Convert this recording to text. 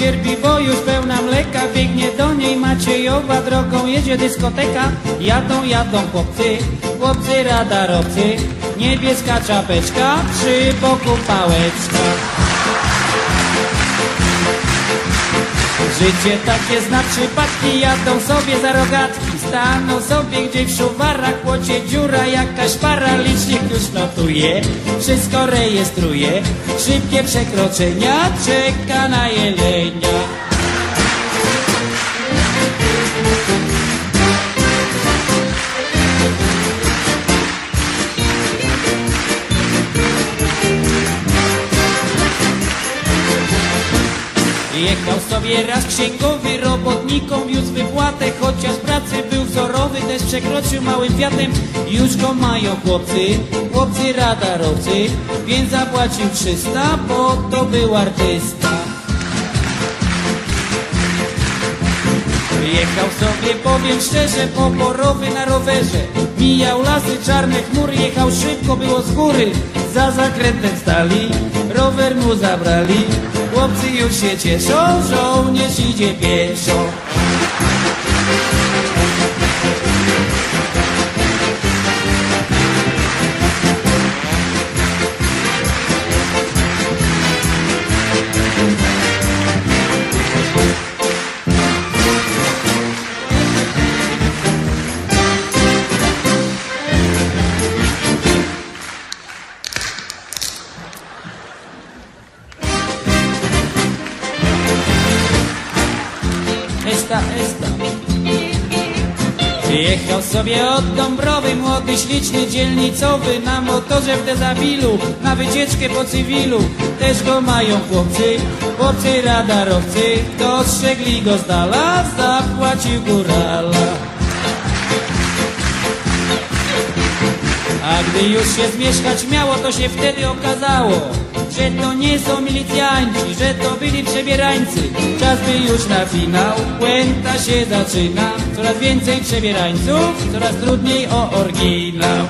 cierpi, bo już pełna mleka Biegnie do niej Maciejowa, drogą jedzie dyskoteka. Jadą, jadą chłopcy, chłopcy radarowcy. Niebieska czapeczka, przy boku pałeczka. Życie takie zna przypadki, jadą sobie za rogatki Staną sobie gdzieś w szuwarach, łocie dziura jakaś para Licznik już notuje, wszystko rejestruje Szybkie przekroczenia, czeka na jelenia. Jechał sobie raz księgowy, robotnikom wiózł wypłatę, chociaż przekroczył małym fiatem. Już go mają chłopcy, chłopcy radarowcy, więc zapłacił 300, bo to był artysta. Jechał sobie, powiem szczerze, poporowy na rowerze. Mijał lasy, czarne chmury, jechał szybko, było z góry. Za zakrętem stali, rower mu zabrali. Chłopcy już się cieszą, żołnierz idzie pieszo. Esta. Jechał sobie od Dąbrowy młody, śliczny, dzielnicowy. Na motorze w dezabilu, na wycieczkę po cywilu. Też go mają chłopcy, chłopcy radarowcy. Dostrzegli go z dala, zapłacił górala Gdy już się zmieszkać miało, to się wtedy okazało, że to nie są milicjanci, że to byli przebierańcy. Czas by już na finał, puenta się zaczyna. Coraz więcej przebierańców, coraz trudniej o oryginał.